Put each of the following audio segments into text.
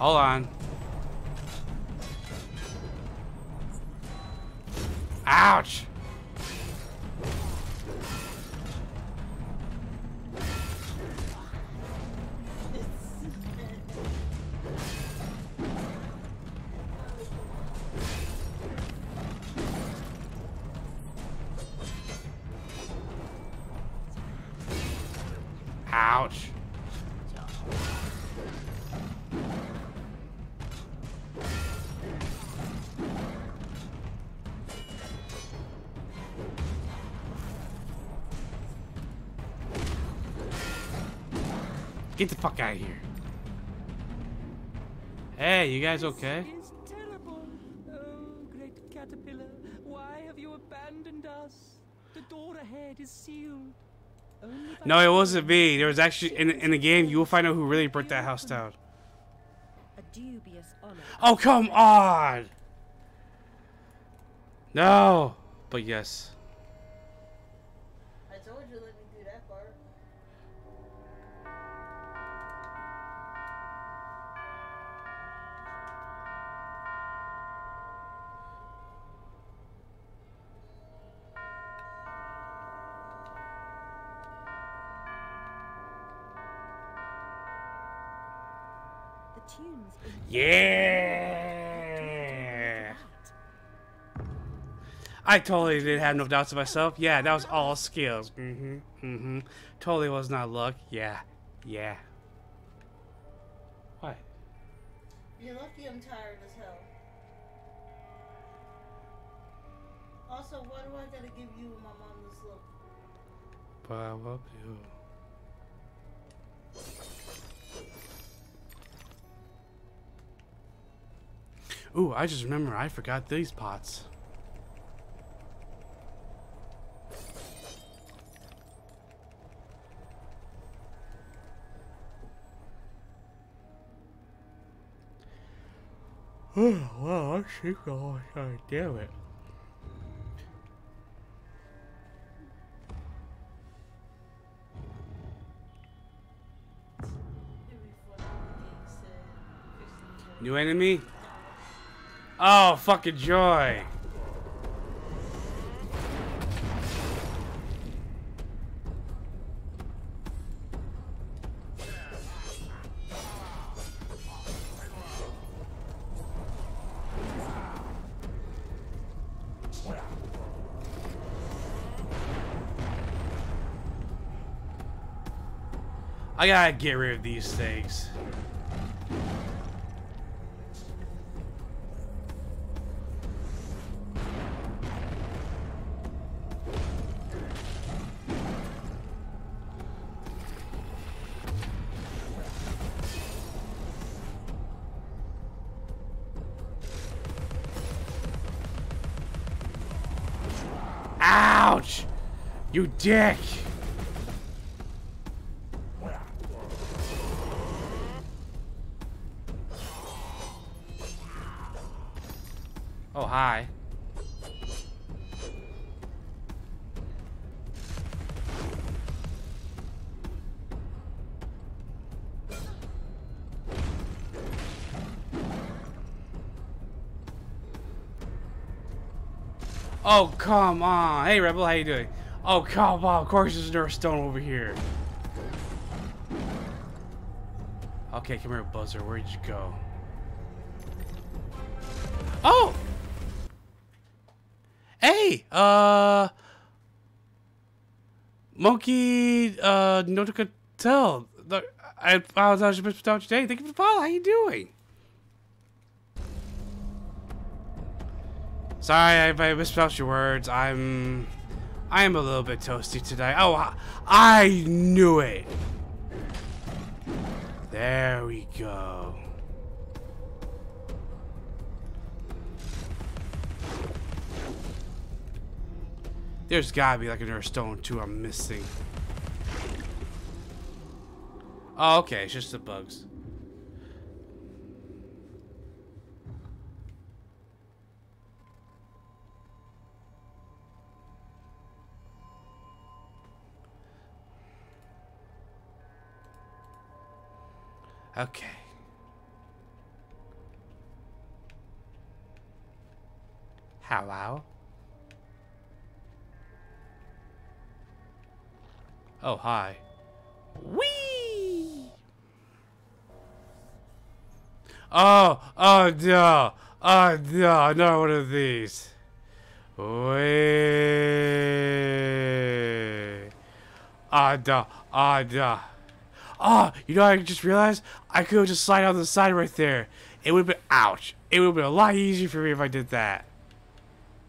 Hold on. Ouch! Get the fuck out of here. Hey, you guys okay? This is terrible. Oh, great caterpillar, why have you abandoned us? The door ahead is sealed. No, it wasn't me. There was actually in in the game. You will find out who really burnt that house down. A dubious honor. Oh come on! No, but yes. Tunes. in- Yeah. I totally didn't have no doubts of myself. Yeah, that was all skills. Mm-hmm. Mm-hmm. Totally was not luck. Yeah. Yeah. What? You're lucky I'm tired as hell. Also, why do I gotta give you and my mom this look? But I love you. Ooh, I just remember I forgot these pots. Oh, wow, I'm sick the time. Damn it. New enemy? Oh, fucking joy. I gotta get rid of these things. Ouch! You dick! Oh, hi. Oh, come on. Hey, Rebel, how you doing? Oh, come on. Of course there's another stone over here. Okay, come here, Buzzer. Where'd you go? Oh! Hey, uh... Monkey, uh. The- I to talk today. Thank you for the follow. How you doing? Sorry, I, mispronounced your words. I'm... I am a little bit toasty today. Oh, I, I knew it. There we go. There's gotta be like another stone too I'm missing. Oh, okay, it's just the bugs. Okay. Hello? Oh, hi. Whee! Oh, oh no. Oh no, not one of these. Whee! Ah, oh, duh. Ah, oh, duh. Oh, you know, I just realized I could have just slide on the side right there. It would been, ouch. It would been a lot easier for me if I did that.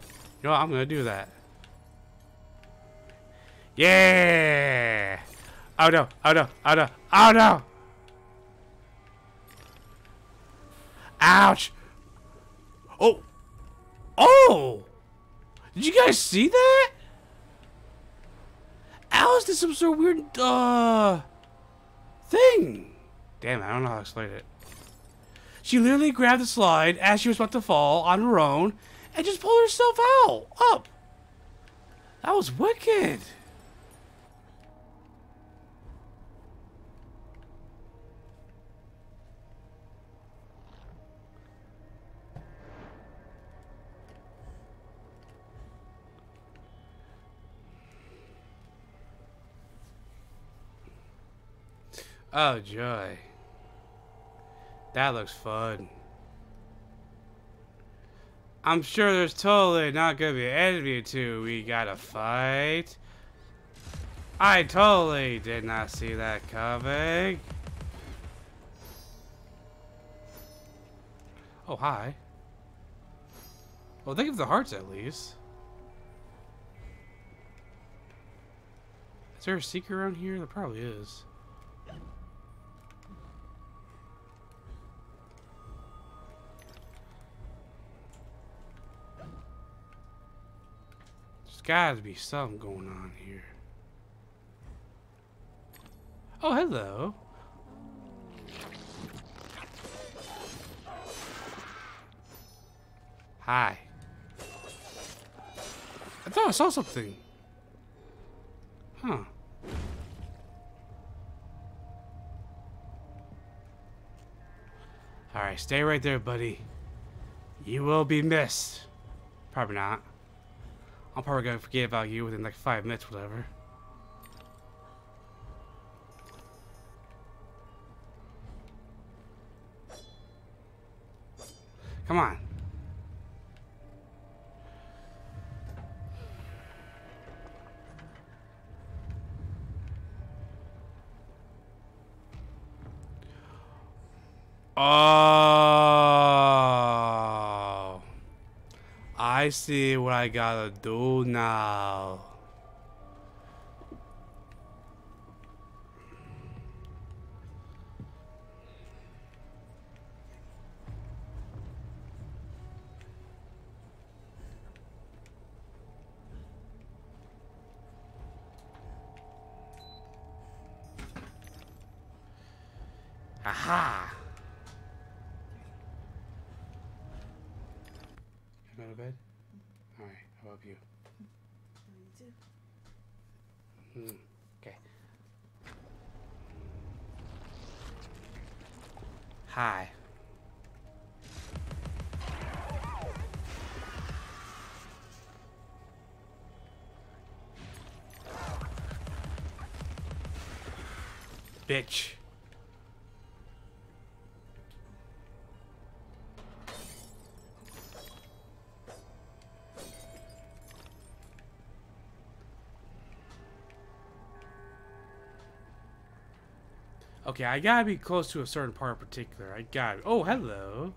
You know what? I'm going to do that. Yeah. Oh no, oh no, oh no, oh no. Ouch. Oh. Oh. Did you guys see that? Alice did some sort of weird, uh, thing. Damn, I don't know how to explain it. She literally grabbed the slide as she was about to fall on her own and just pulled herself out, up. That was wicked. Oh, joy. That looks fun. I'm sure there's totally not gonna be of you two we gotta fight. I totally did not see that coming. Oh, hi. Well, think of the hearts at least. Is there a secret around here? There probably is. Gotta be something going on here. Oh, hello. Hi. I thought I saw something. Huh. Alright, stay right there, buddy. You will be missed. Probably not. I'm probably gonna forget about you within like five minutes, whatever. Come on. Oh. I see I gotta do now. Aha! Go to bed? Alright, how about you? Hmm, okay. Hi. Bitch. Okay, I gotta be close to a certain part in particular. I got. Oh, hello.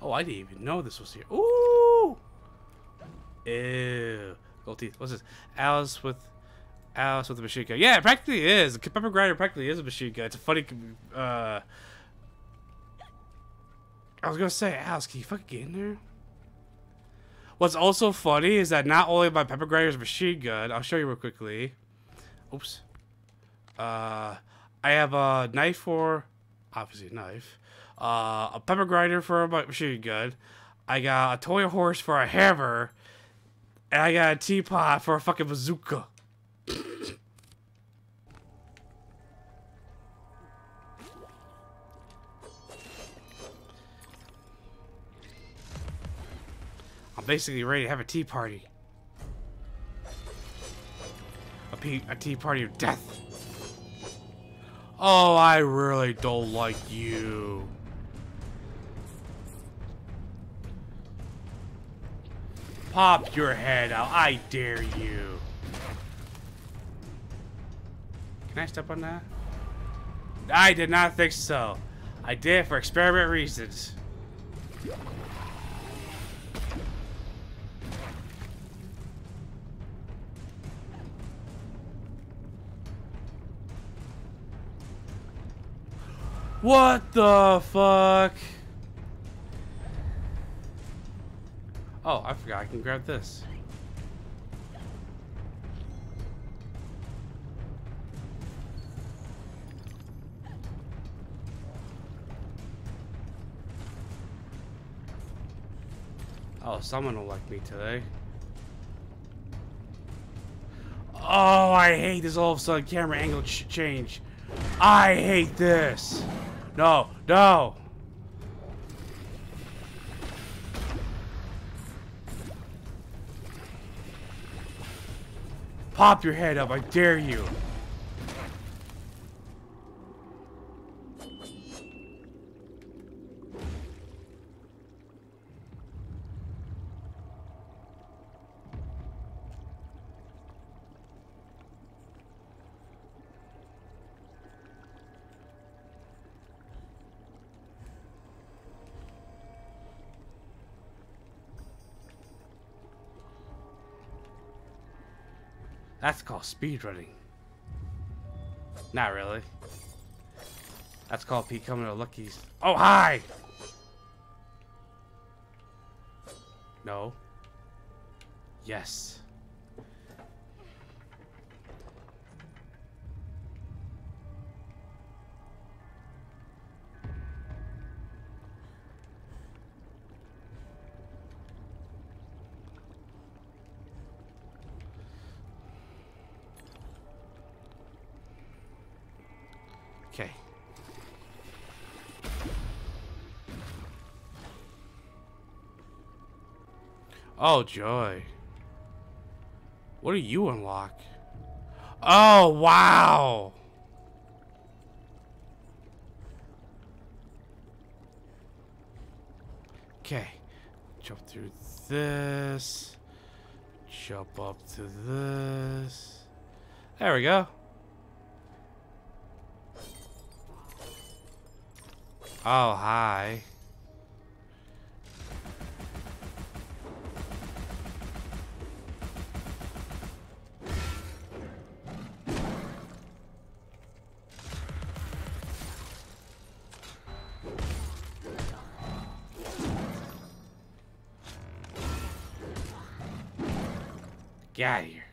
Oh, I didn't even know this was here. Ooh. Ew. Gold teeth. What's this? Alice with Alice with a machine gun. Yeah, it practically is. The pepper grinder practically is a machine gun. It's a funny. Uh. I was gonna say, Alice, can you fucking get in there? What's also funny is that not only my pepper grinder is machine gun, I'll show you real quickly. Oops. Uh, I have a knife for, obviously a knife. Uh, a pepper grinder for a machine gun. I got a toy horse for a hammer. And I got a teapot for a fucking bazooka. Basically ready to have a tea party. A, a tea party of death. Oh, I really don't like you. Pop your head out. I dare you. Can I step on that? I did not think so. I did for experiment reasons. What the fuck? Oh, I forgot I can grab this. Oh, someone will like me today. Oh, I hate this all of a sudden camera angle ch change. I hate this. No, no. Pop your head up, I dare you. That's called speedrunning. Not really. That's called becoming a lucky. Oh, hi! No. Yes. Oh, joy. What do you unlock? Oh, wow. Okay. Jump through this. Jump up to this. There we go. Oh, hi. Get out of here.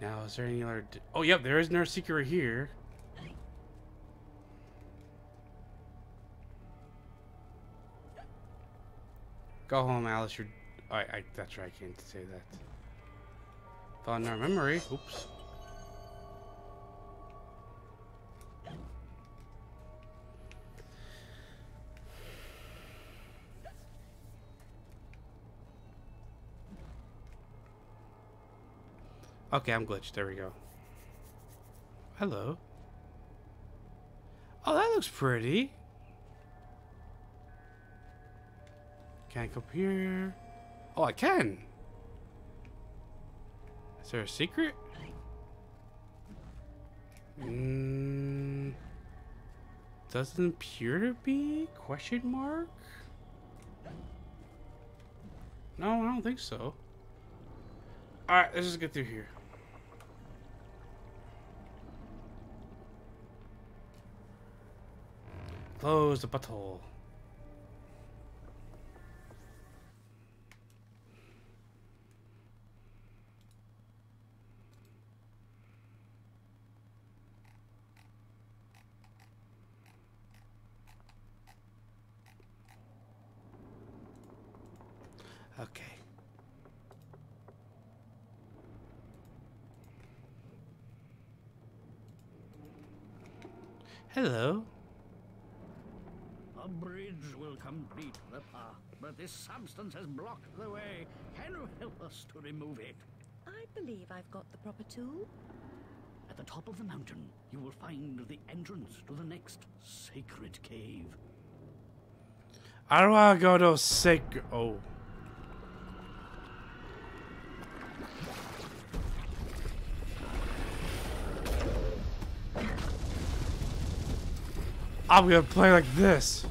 Now, is there any other... Oh, yep, there is another secret here. Go home, Alice. You're... I, I, that's right, I can't say that. Found our memory. Oops. Okay, I'm glitched. There we go. Hello. Oh, that looks pretty. Can I come here? Oh, I can. Is there a secret? Mm, doesn't appear to be? Question mark? No, I don't think so. Alright, let's just get through here. Close the butthole. Okay. Hello. A bridge will complete the path, but this substance has blocked the way. Can you help us to remove it? I believe I've got the proper tool. At the top of the mountain, you will find the entrance to the next sacred cave. I don't want to go to sick. Oh. I'm gonna play like this.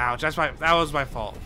Ouch, that's my that was my fault.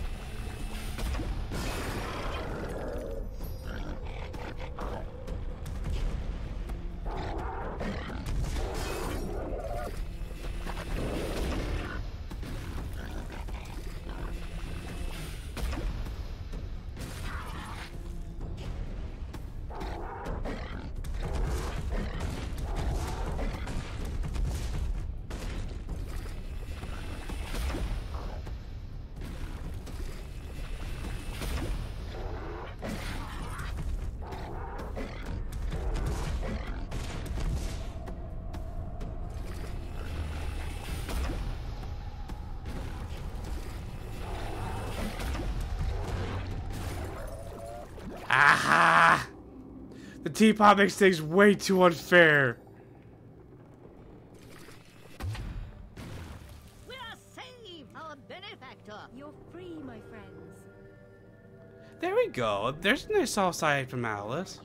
The teapot makes things way too unfair. We are saved! Our benefactor! You're free, my friends. There we go. There's a nice soft side from Alice.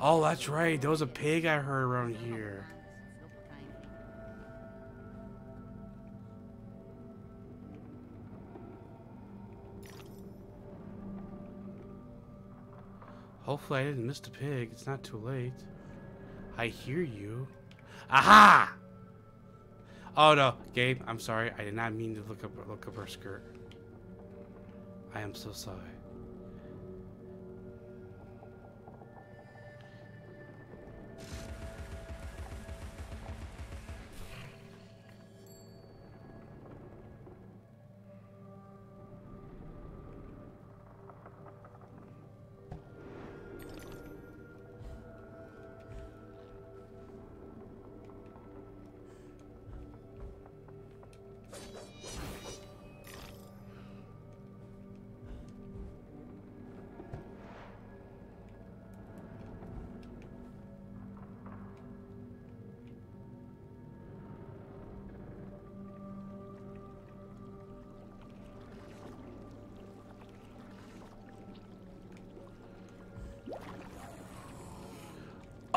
Oh, that's right. There was a pig I heard around here. Hopefully I didn't miss the pig. It's not too late. I hear you. Aha! Oh no, Gabe, I'm sorry. I did not mean to look up look up her skirt. I am so sorry.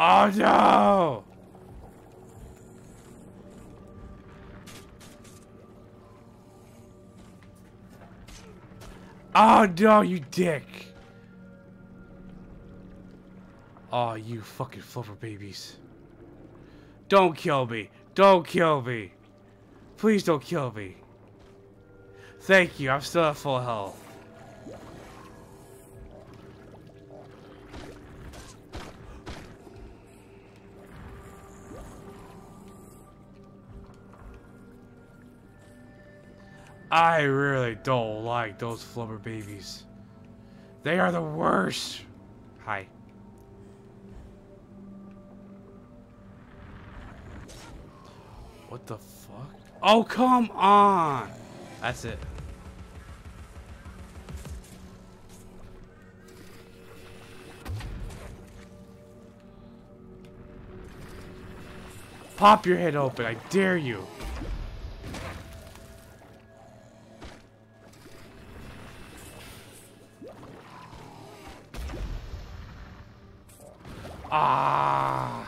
Oh no! Oh no, you dick! Oh, you fucking flubber babies. Don't kill me. Don't kill me. Please don't kill me. Thank you, I'm still at full health. I really don't like those flubber babies. They are the worst. Hi. What the fuck? Oh, come on! That's it. Pop your head open, I dare you. Ah.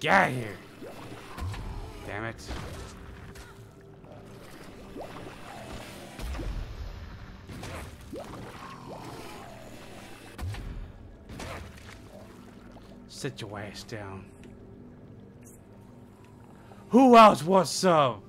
Get out of here. Damn it. Sit your ass down. Who else wants some?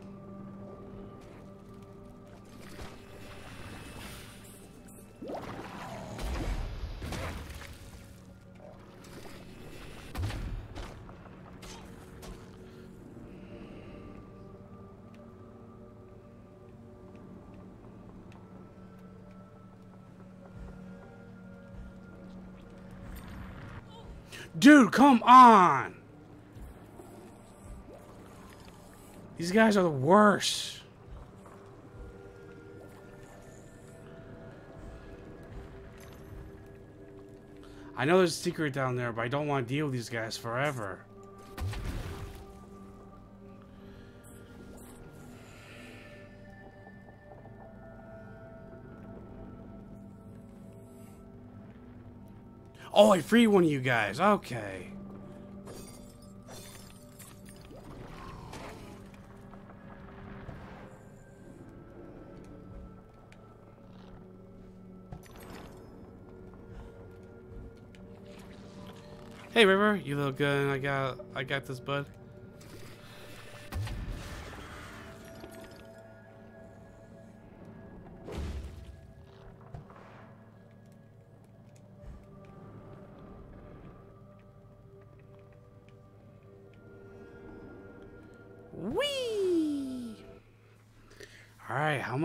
Dude, come on! These guys are the worst. I know there's a secret down there, but I don't want to deal with these guys forever. Oh, I freed one of you guys. Okay. Hey River, you look good. I got I got this bud.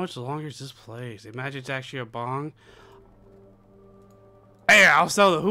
Much longer is this place? Imagine it's actually a bong. Hey, I'll sell the hookah.